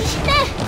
じして。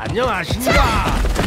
안녕하십니까.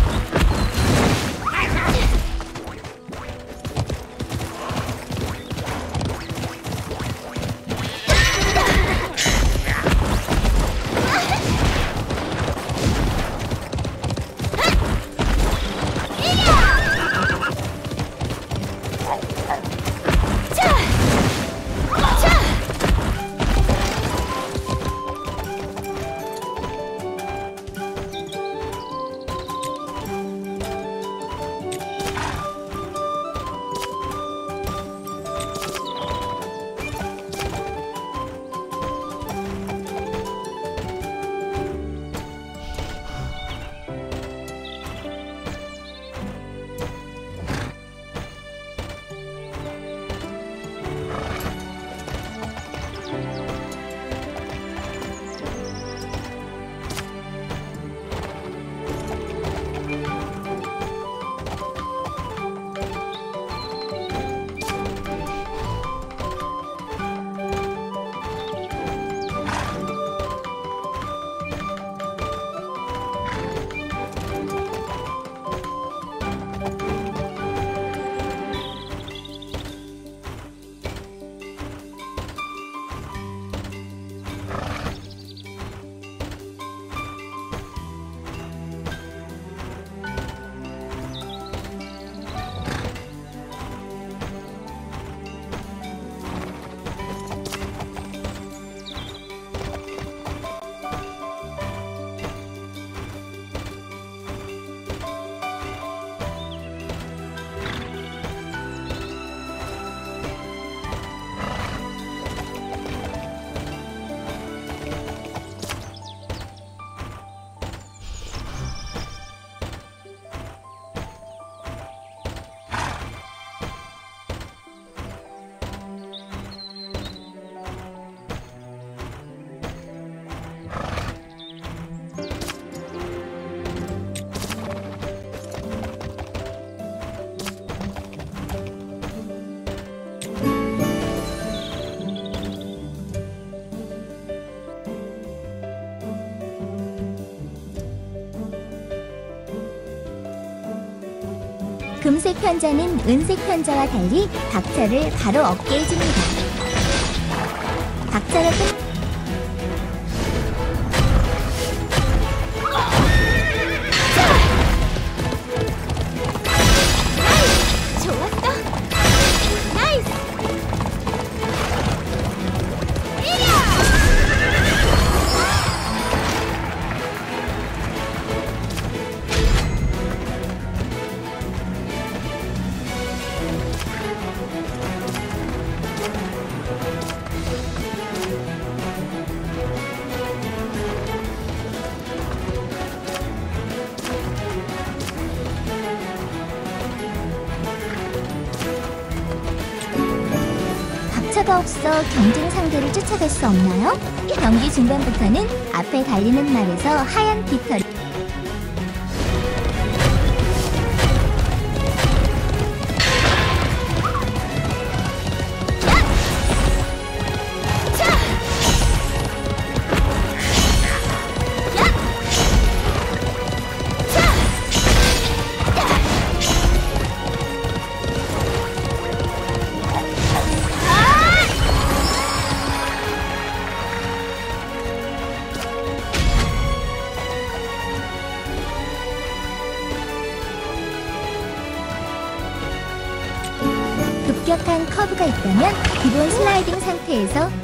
금색 편자는 은색 편자와 달리 박자를 바로 얻게 해줍니다. 박자가 끝 박차가 없어 경쟁 상대를 쫓아갈 수 없나요? 경기 중반부터는 앞에 달리는 말에서 하얀 깃털이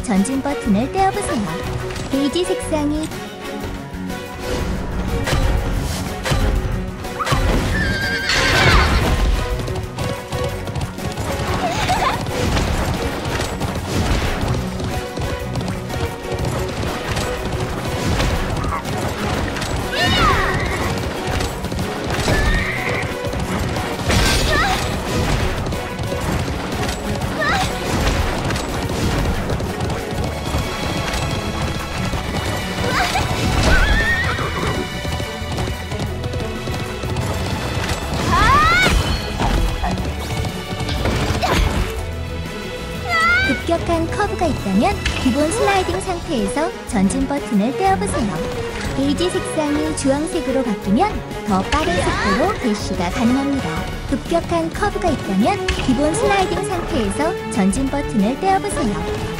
전진 버튼을 떼어보세요. 베이지 색상이 커브가 있다면 기본 슬라이딩 상태에서 전진 버튼을 떼어보세요. 게이지 색상이 주황색으로 바뀌면 더 빠른 속도로 대시가 가능합니다. 급격한 커브가 있다면 기본 슬라이딩 상태에서 전진 버튼을 떼어보세요.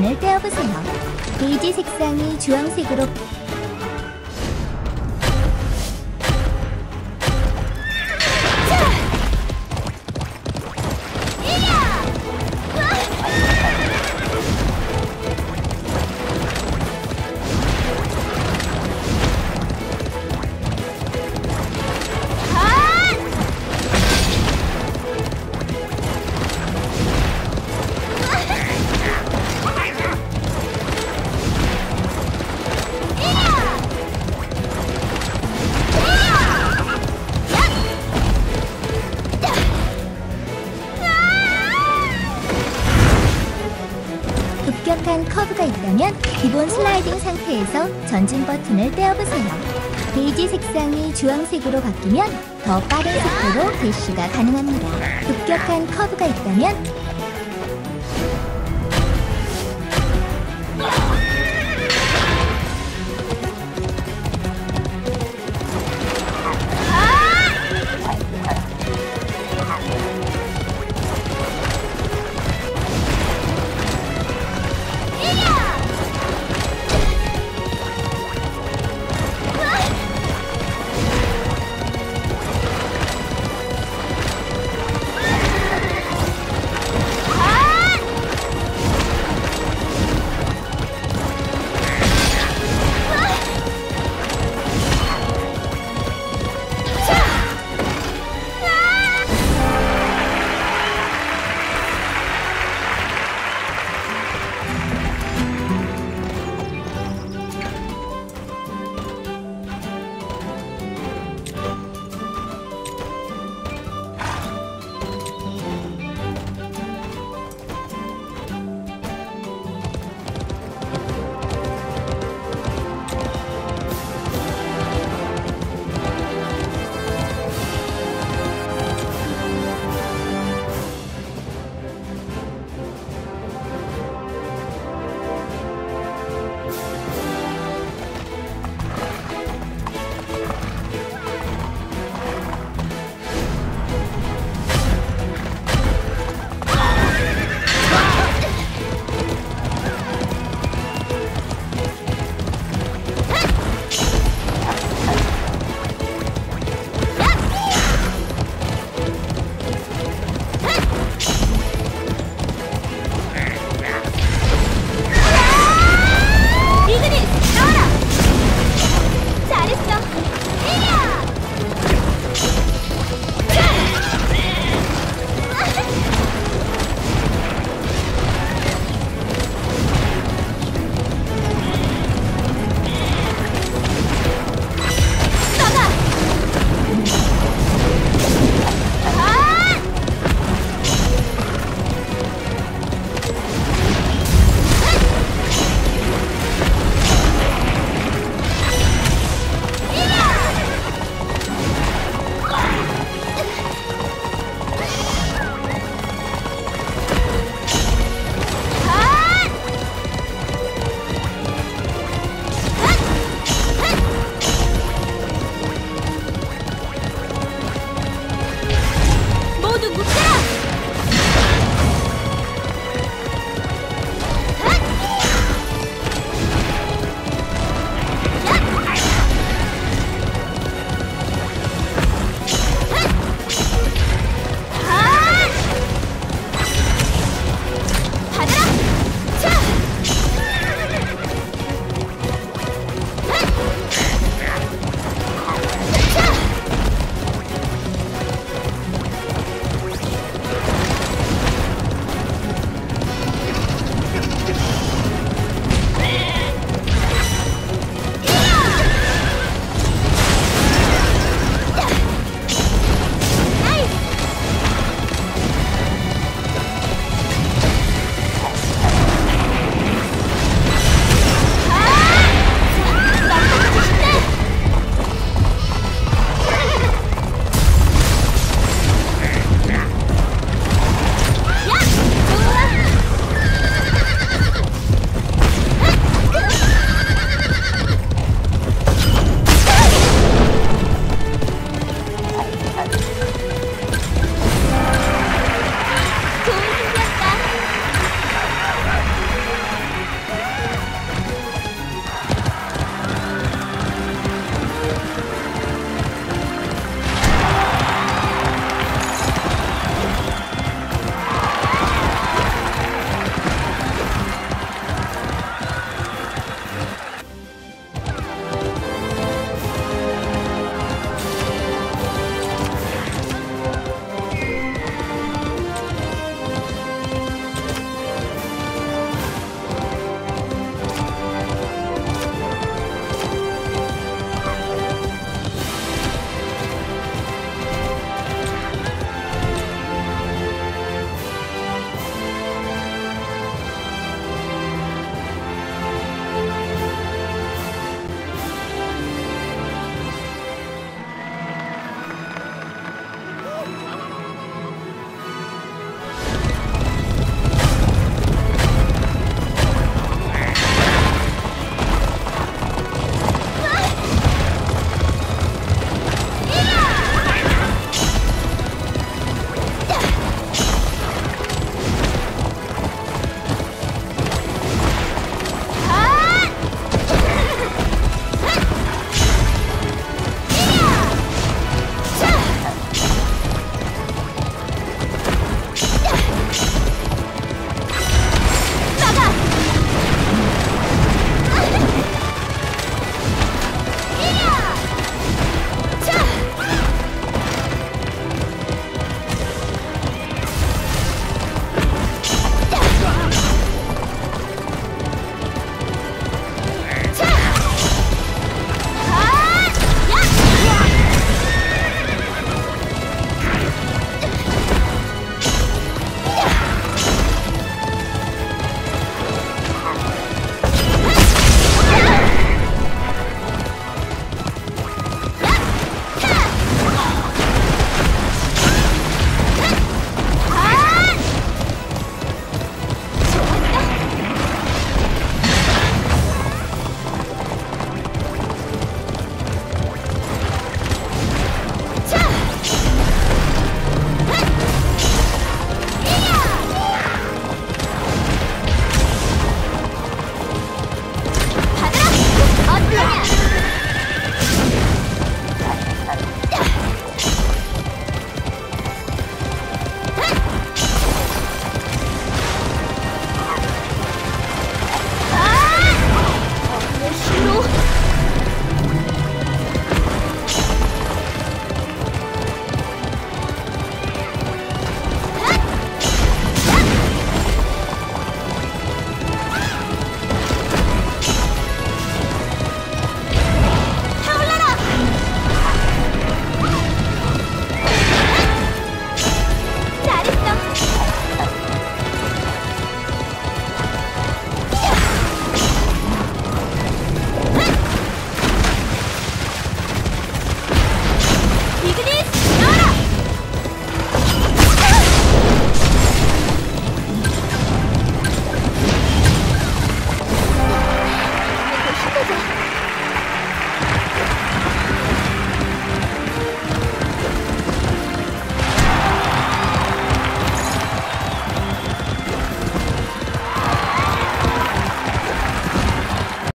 버튼을 떼어보세요. 베이지 색상이 주황색으로 커브가 있다면 기본 슬라이딩 상태에서 전진 버튼을 떼어보세요. 게이지 색상이 주황색으로 바뀌면 더 빠른 속도로 대시가 가능합니다. 급격한 커브가 있다면